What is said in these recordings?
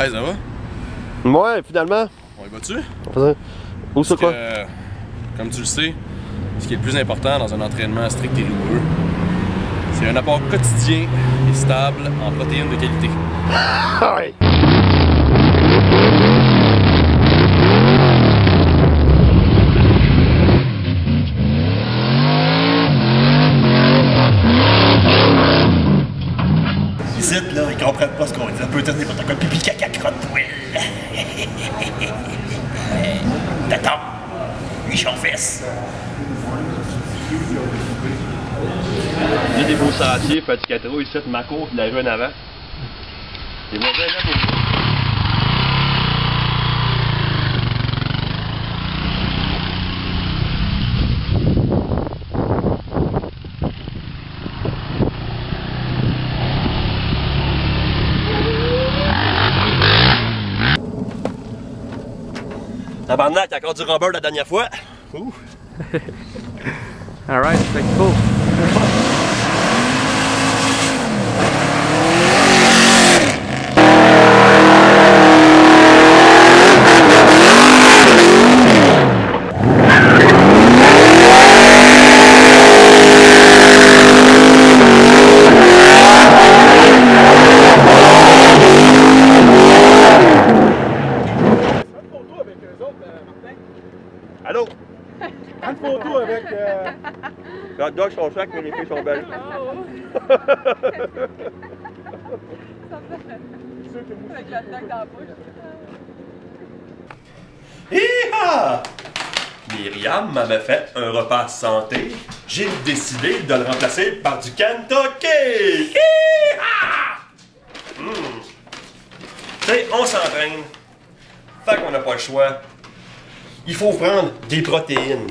Hey, ça va? Ouais, finalement. On y va-tu? Où ça quoi? Que, comme tu le sais, ce qui est le plus important dans un entraînement strict et rigoureux, c'est un apport quotidien et stable en protéines de qualité. Ici, là, ils comprennent pas ce qu'on dit. On peut tenir n'importe quoi, pipi, caca, crotte, poil. T'attends. Huit en fesses. Il y a des beaux sentiers, petit trop ici, ma cour, puis la rue en avant. C'est mauvais là pour Tabarnak, encore du rubber la dernière fois. Ouh. Alright, fait cool. Allô? Prends une photo avec. Euh... Les hot dogs sont chaque, mais les filles sont belles. Avec la plaque dans la bouche. Hi-ha! Myriam m'avait fait un repas santé. J'ai décidé de le remplacer par du Kentucky! Hi-ha! Hmm. Tu sais, on s'entraîne. Fait qu'on n'a pas le choix. Il faut prendre des protéines.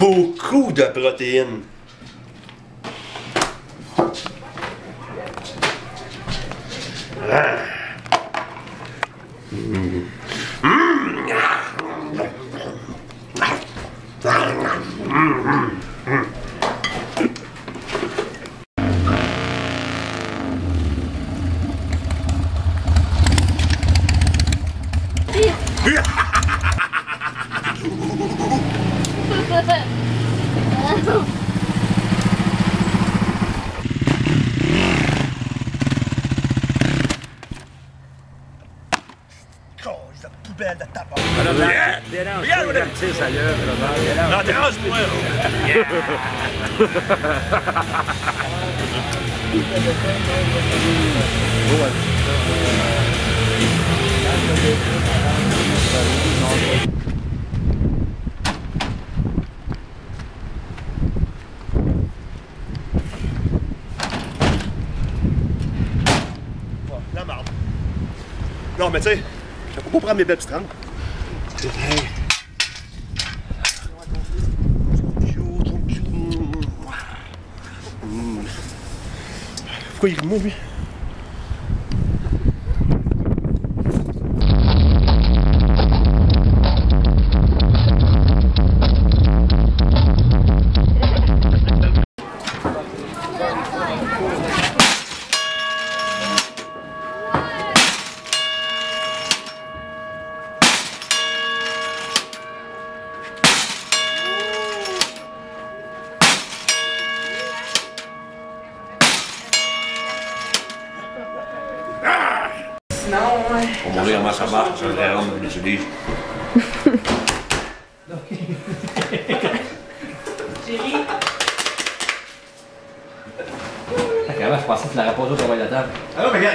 Beaucoup de protéines. Ah. Mm. Mm. Cause de poubelle de tabac. Dérange, Regarde, pas, madame. tu sais, ça gueule, Robert, dérange. Non, dérange-moi, La Non, mais tu sais, je peux pas prendre mes belles petites. Mm. Pourquoi il rit de moi, lui? Pour mourir comment ça marche, je vais rendre l'utilise. Fait que avant, je pensais que tu l'aurais pas au travail de la table. Ah non, mais regarde,